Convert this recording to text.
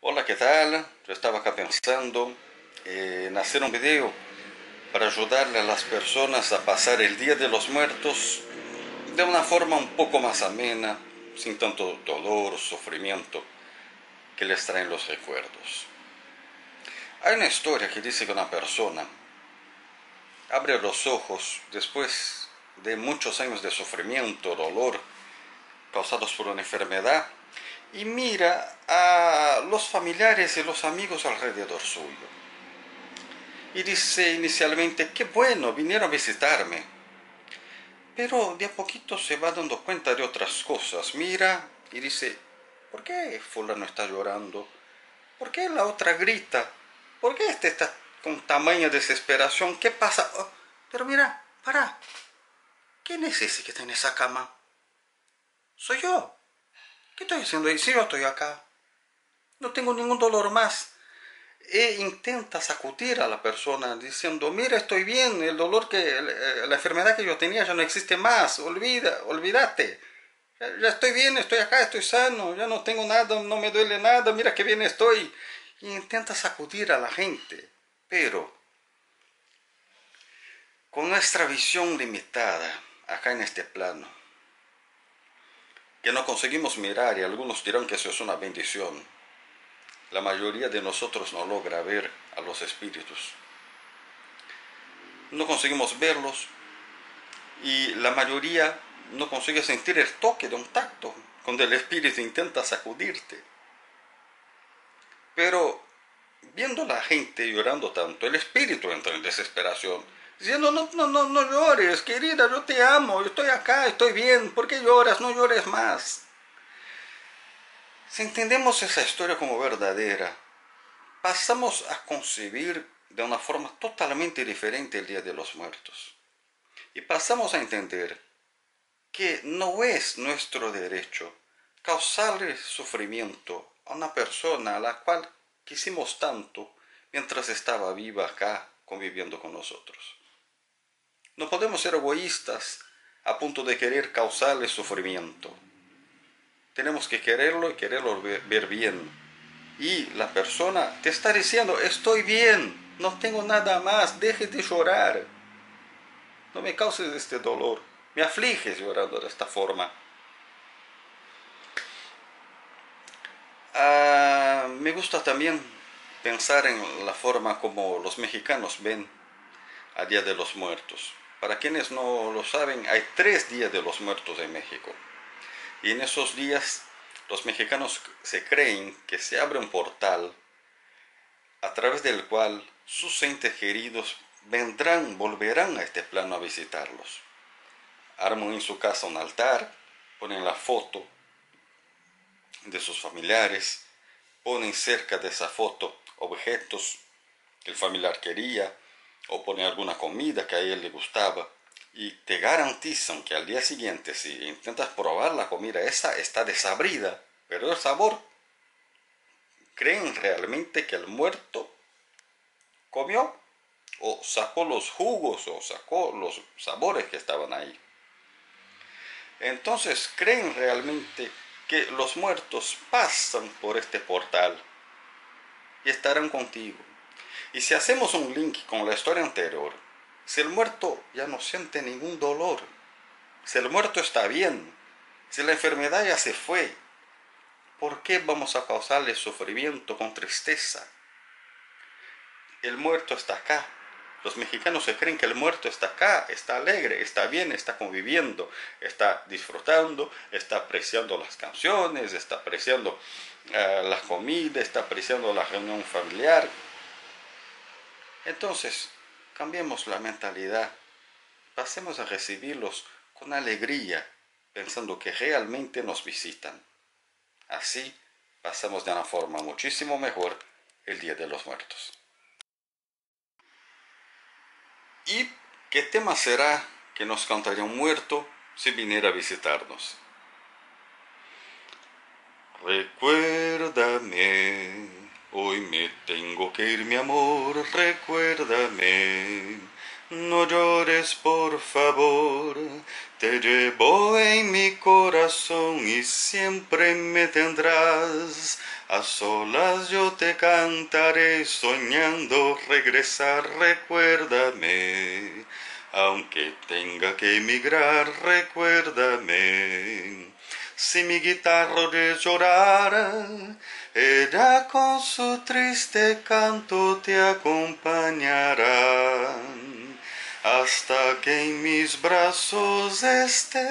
Hola, ¿qué tal? Yo estaba acá pensando en hacer un video para ayudarle a las personas a pasar el Día de los Muertos de una forma un poco más amena, sin tanto dolor sufrimiento que les traen los recuerdos. Hay una historia que dice que una persona abre los ojos después de muchos años de sufrimiento, dolor causados por una enfermedad y mira a los familiares y los amigos alrededor suyo. Y dice inicialmente, qué bueno, vinieron a visitarme. Pero de a poquito se va dando cuenta de otras cosas. Mira y dice, ¿por qué fulano está llorando? ¿Por qué la otra grita? ¿Por qué este está con tamaña desesperación? ¿Qué pasa? Oh, pero mira, para. ¿Quién es ese que está en esa cama? Soy yo. ¿Qué estoy haciendo ahí? Si yo estoy acá. No tengo ningún dolor más. E intenta sacudir a la persona diciendo, mira, estoy bien, el dolor que, la enfermedad que yo tenía ya no existe más, olvida, olvídate. Ya, estoy bien, estoy acá, estoy sano, ya no tengo nada, no me duele nada, mira qué bien estoy. Y intenta sacudir a la gente. Pero, con nuestra visión limitada acá en este plano, que no conseguimos mirar y algunos dirán que eso es una bendición. La mayoría de nosotros no logra ver a los espíritus. No conseguimos verlos y la mayoría no consigue sentir el toque de un tacto cuando el espíritu intenta sacudirte. Pero viendo la gente llorando tanto, el espíritu entra en desesperación diciendo, no, no, no, no llores, querida, yo te amo, yo estoy acá, estoy bien, ¿por qué lloras? No llores más. Si entendemos esa historia como verdadera, pasamos a concebir de una forma totalmente diferente el Día de los Muertos. Y pasamos a entender que no es nuestro derecho causarle sufrimiento a una persona a la cual quisimos tanto mientras estaba viva acá conviviendo con nosotros. No podemos ser egoístas a punto de querer causarle sufrimiento. Tenemos que quererlo y quererlo ver bien. Y la persona te está diciendo, estoy bien, no tengo nada más, deje de llorar. No me causes este dolor, me afliges llorando de esta forma. Ah, me gusta también pensar en la forma como los mexicanos ven a Día de los Muertos. Para quienes no lo saben, hay tres días de los muertos en México. Y en esos días los mexicanos se creen que se abre un portal a través del cual sus entes queridos vendrán, volverán a este plano a visitarlos. Arman en su casa un altar, ponen la foto de sus familiares, ponen cerca de esa foto objetos que el familiar quería, o poner alguna comida que a él le gustaba y te garantizan que al día siguiente si intentas probar la comida esa está desabrida, pero el sabor, creen realmente que el muerto comió o sacó los jugos o sacó los sabores que estaban ahí. Entonces creen realmente que los muertos pasan por este portal y estarán contigo. Y si hacemos un link con la historia anterior, si el muerto ya no siente ningún dolor, si el muerto está bien, si la enfermedad ya se fue, ¿por qué vamos a causarle sufrimiento con tristeza? El muerto está acá. Los mexicanos se creen que el muerto está acá, está alegre, está bien, está conviviendo, está disfrutando, está apreciando las canciones, está apreciando eh, la comida, está apreciando la reunión familiar, entonces, cambiemos la mentalidad, pasemos a recibirlos con alegría, pensando que realmente nos visitan. Así pasamos de una forma muchísimo mejor el Día de los Muertos. ¿Y qué tema será que nos cantaría un muerto si viniera a visitarnos? Recuérdame Hoy me tengo que ir, mi amor, recuérdame. No llores, por favor, te llevo en mi corazón y siempre me tendrás. A solas yo te cantaré soñando regresar, recuérdame. Aunque tenga que emigrar, recuérdame. Si mi guitarra de llorara, ella con su triste canto te acompañará hasta que en mis brazos estés.